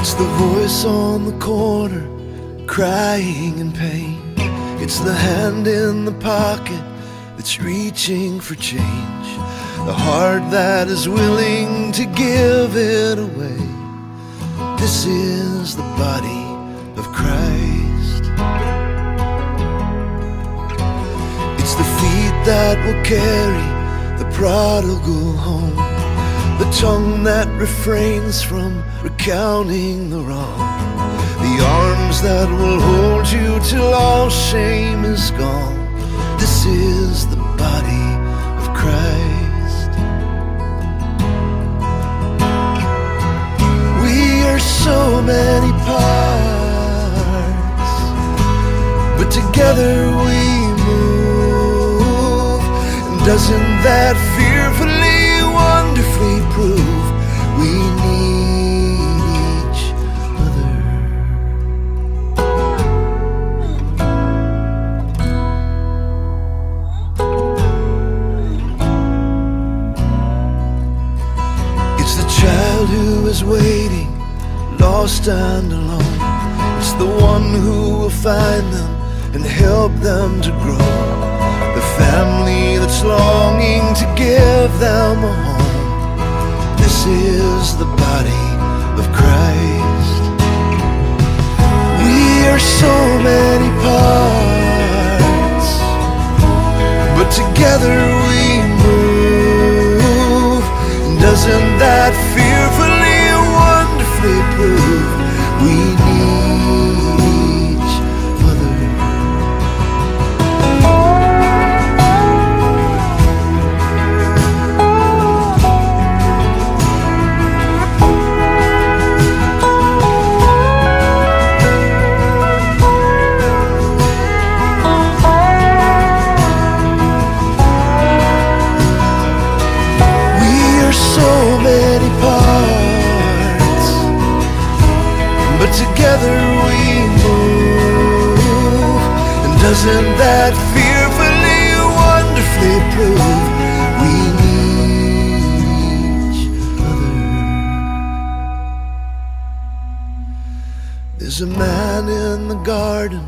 the voice on the corner crying in pain. It's the hand in the pocket that's reaching for change. The heart that is willing to give it away. This is the body of Christ. It's the feet that will carry the prodigal home. The tongue that refrains from recounting the wrong. The arms that will hold you till all shame is gone. This is the body of Christ. We are so many parts, but together we move. And doesn't that fearfully, wonderfully prove we need each other? It's the child who is waiting, lost and alone. It's the one who will find them and help them to grow. The family that's longing to give them a home. This is the body of Christ. We are so many parts, but together together we move. And doesn't that fearfully, wonderfully prove we need each other? There's a man in the garden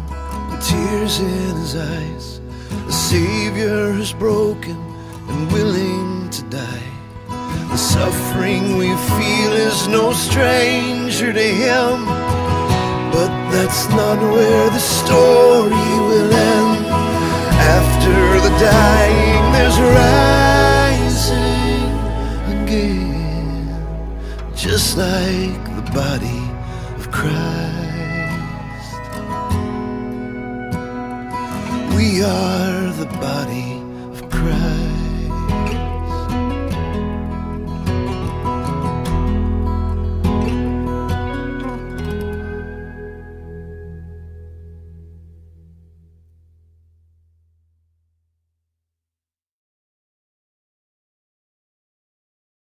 with tears in his eyes, a savior who's broken and willing to die. The suffering we feel is no stranger to him. That's not where the story will end. After the dying, there's rising again. Just like the body of Christ. We are